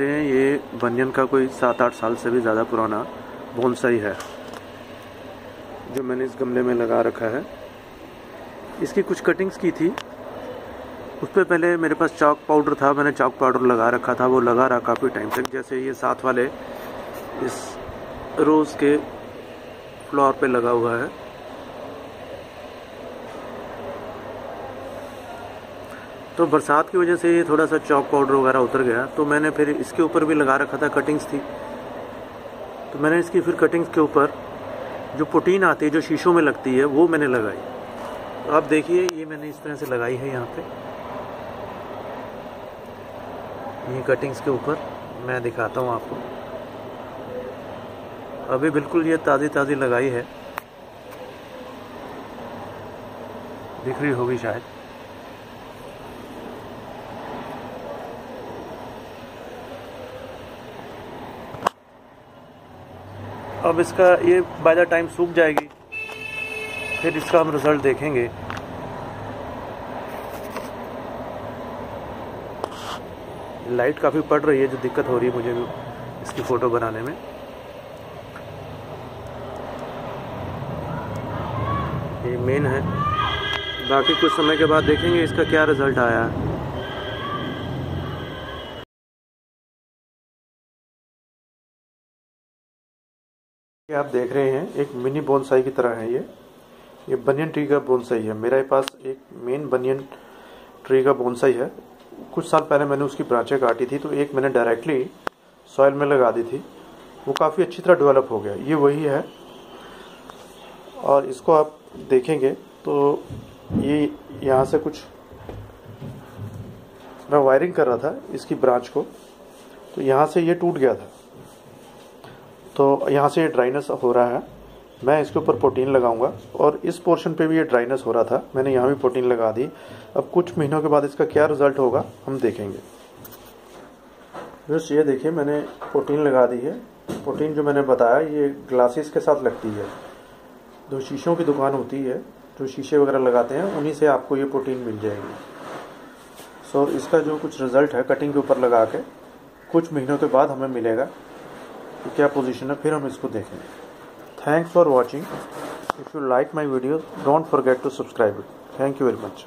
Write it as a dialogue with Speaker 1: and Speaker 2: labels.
Speaker 1: रहे हैं, ये बनियन का कोई सात आठ साल से भी ज़्यादा पुराना बोनसाई है, जो मैंने इस गमले में लगा रखा है। इसकी कुछ कटिंग्स की थी। उस पर पहले मेरे पास चौक पाउडर था, मैंने चौक पाउडर लगा रखा था, वो लगा रहा काफ़ी टाइम तक। जैसे ये साथ वाले इस रोज़ के फ्लोर पे लगा हुआ है तो बरसात की वजह से ये थोड़ा सा चौक पाउडर वगैरह उतर गया तो मैंने फिर इसके ऊपर भी लगा रखा था कटिंग्स थी। तो मैंने इसकी फिर कटिंग्स के ऊपर जो प्रोटीन आती है, जो शीशों में लगती है, वो मैंने लगाई। तो आप देखिए, ये मैंने इस तरह से लगाई है यहाँ पे। ये कटिंग्स के ऊपर मैं दिखाता हूँ आपको। अभी बिल्कुल ये ताज़ी ताज़ी लगाई है। दिख रही होगी शायद। अब इसका ये बाय द टाइम सूख जाएगी, फिर इसका हम रिज़ल्ट देखेंगे। लाइट काफ़ी पड़ रही है, जो दिक्कत हो रही है मुझे इसकी फ़ोटो बनाने में। ये मेन है। बाकी कुछ समय के बाद देखेंगे इसका क्या रिज़ल्ट आया। है ये आप देख रहे हैं, एक मिनी बोनसाई की तरह है ये। ये बनियन ट्री का बोनसाई है। मेरे पास एक मेन बनियन ट्री का बोनसाई है। कुछ साल पहले मैंने उसकी ब्रांचें काटी थी तो एक मैंने डायरेक्टली सॉइल में लगा दी थी। वो काफ़ी अच्छी तरह डेवलप हो गया। ये वही है। और इसको आप देखेंगे तो ये यहाँ से कुछ मैं वायरिंग कर रहा था इसकी ब्रांच को। तो यहाँ से ये टूट गया था। तो यहाँ से ये ड्राइनेस हो रहा है। मैं इसके ऊपर प्रोटीन लगाऊँगा और इस पोर्शन पे भी ये ड्राइनेस हो रहा था। मैंने यहाँ भी प्रोटीन लगा दी। अब कुछ महीनों के बाद इसका क्या रिज़ल्ट होगा, हम देखेंगे। बस ये देखिए, मैंने प्रोटीन लगा दी है। प्रोटीन जो मैंने बताया, ये ग्लासेस के साथ लगती है। जो शीशों की दुकान होती है, जो शीशे वगैरह लगाते हैं, उन्हीं से आपको ये प्रोटीन मिल जाएगी। सो इसका जो कुछ रिज़ल्ट है कटिंग के ऊपर लगा के, कुछ महीनों के बाद हमें मिलेगा। कि क्या पोजीशन है, फिर हम इसको देखेंगे। Thanks for watching if you like my video don't forget to subscribe it thank you very much